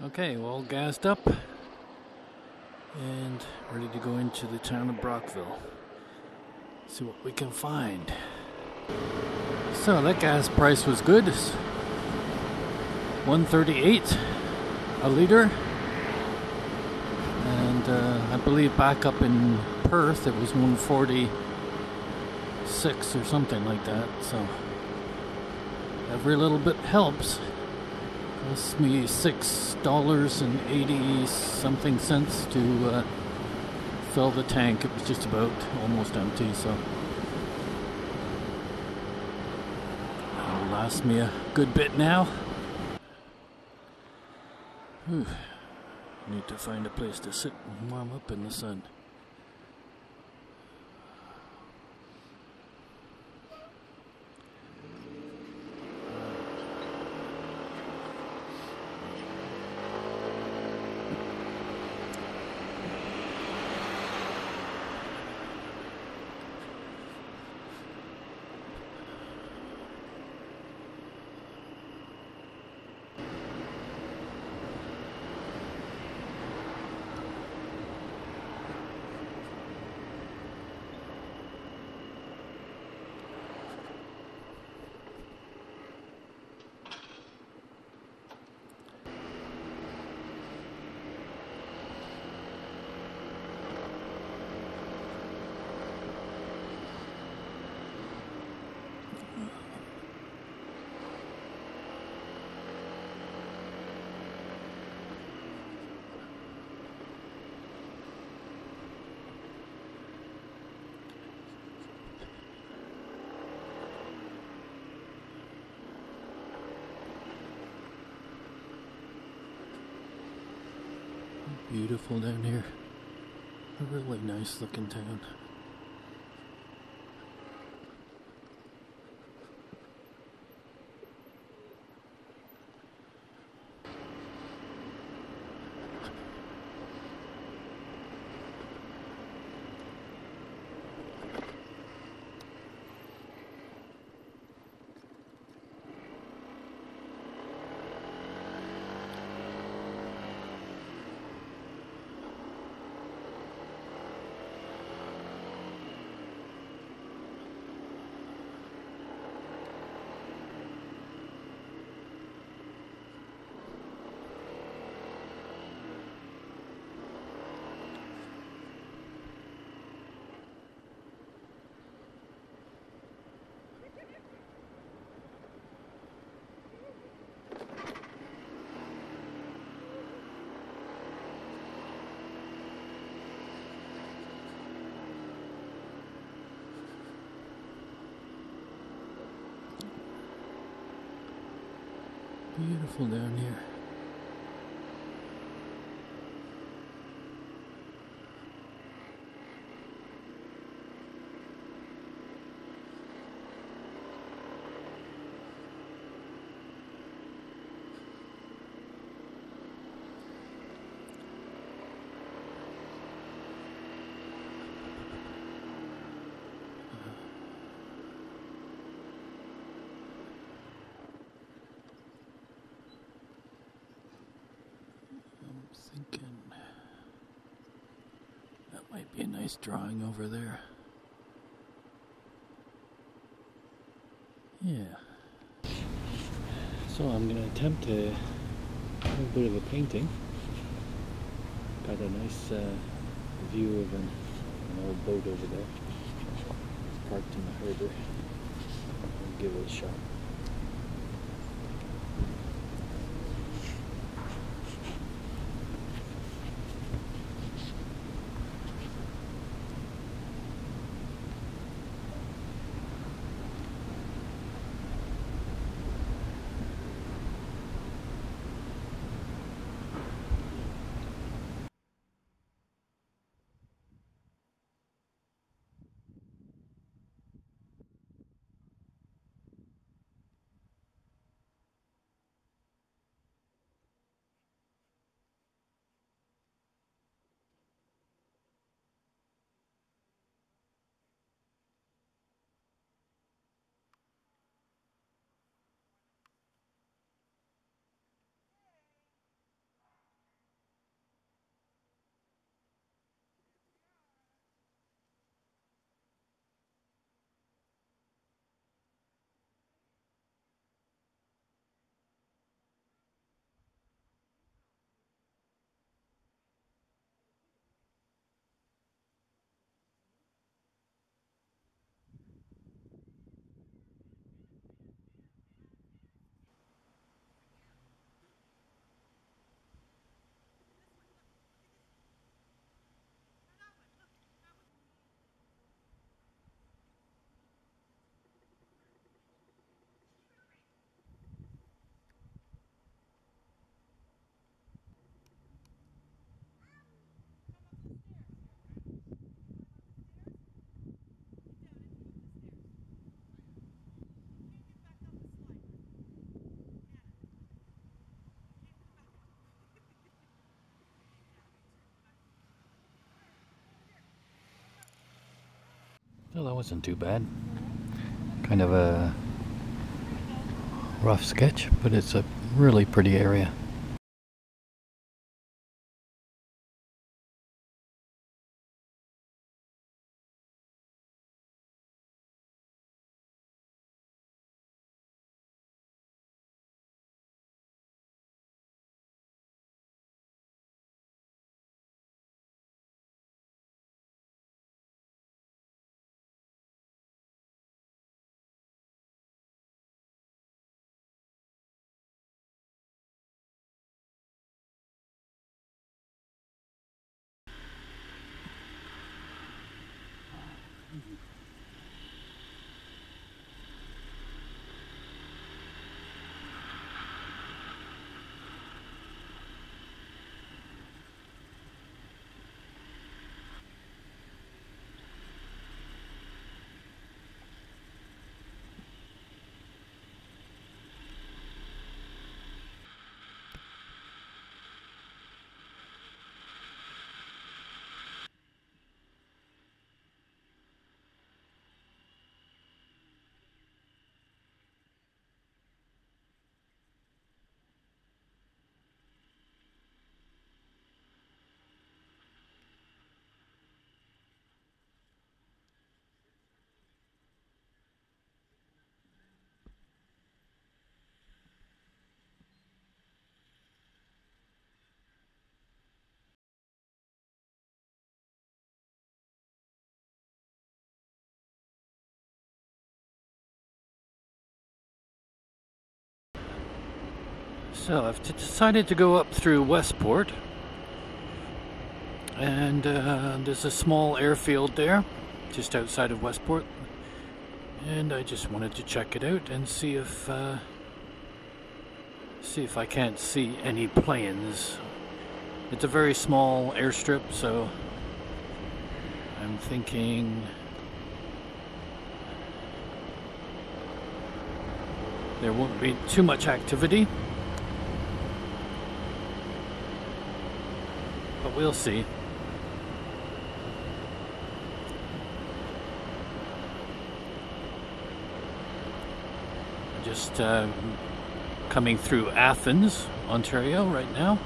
Okay, well, all gassed up and ready to go into the town of Brockville. See what we can find. So that gas price was good. 138 a liter. And uh, I believe back up in Perth it was 146 or something like that. So every little bit helps. Cost me six dollars and eighty something cents to uh, fill the tank. It was just about almost empty, so it'll last me a good bit now. Whew. Need to find a place to sit and warm up in the sun. Beautiful down here. A really nice looking town. Beautiful down here. I'm thinking that might be a nice drawing over there. Yeah. So I'm going to attempt a, a bit of a painting. Got a nice uh, view of an, an old boat over there. It's parked in the harbor. I'll give it a shot. Well, that wasn't too bad. Kind of a rough sketch, but it's a really pretty area. Mm-hmm. So I've decided to go up through Westport, and uh, there's a small airfield there, just outside of Westport, and I just wanted to check it out and see if uh, see if I can't see any planes. It's a very small airstrip, so I'm thinking. There won't be too much activity. We'll see. Just uh, coming through Athens, Ontario, right now.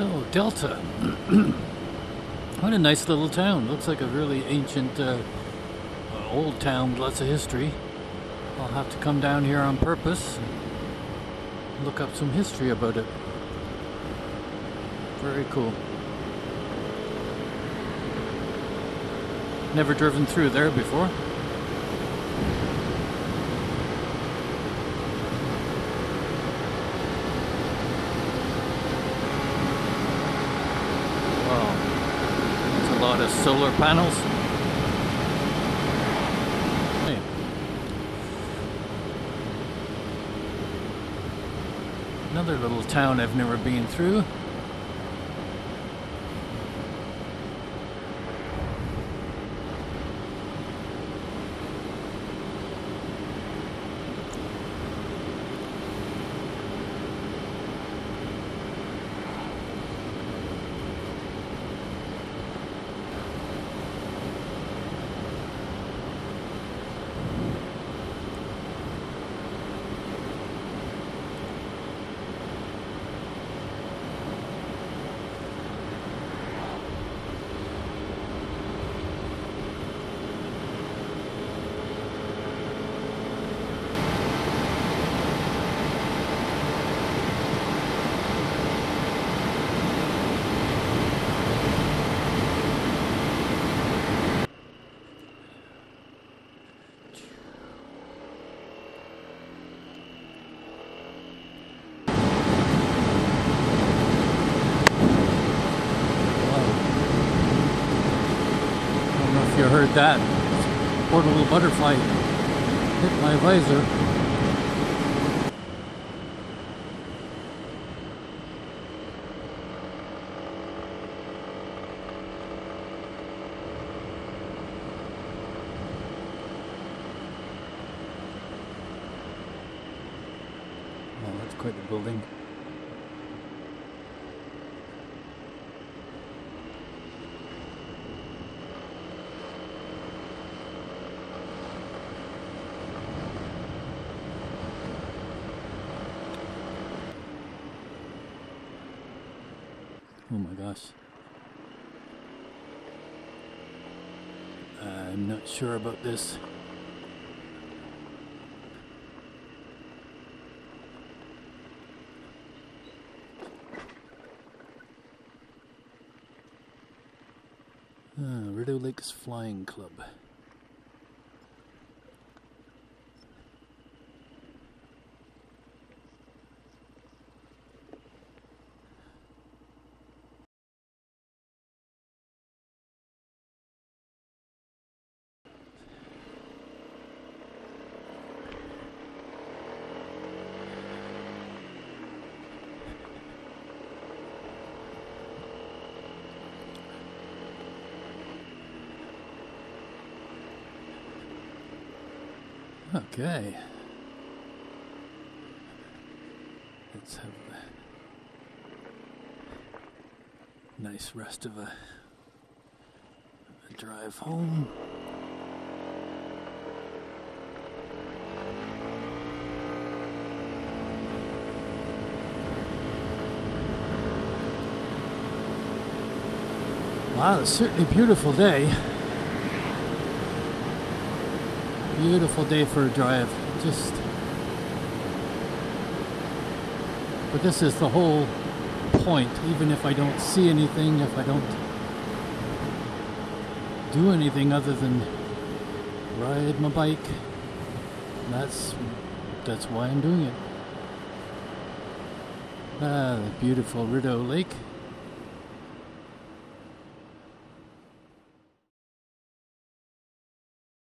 So, Delta. what a nice little town. Looks like a really ancient, uh, uh, old town, lots of history. I'll have to come down here on purpose and look up some history about it. Very cool. Never driven through there before. lot of solar panels. Another little town I've never been through. Heard that. Poor little butterfly hit my visor. That's quite a building. Oh my gosh. I'm not sure about this. Ah, Rideau Lakes Flying Club. Okay. Let's have a nice rest of a, a drive home. Wow, it's certainly a beautiful day. Beautiful day for a drive. Just. But this is the whole point. Even if I don't see anything, if I don't do anything other than ride my bike, that's that's why I'm doing it. Ah, the beautiful Rideau Lake.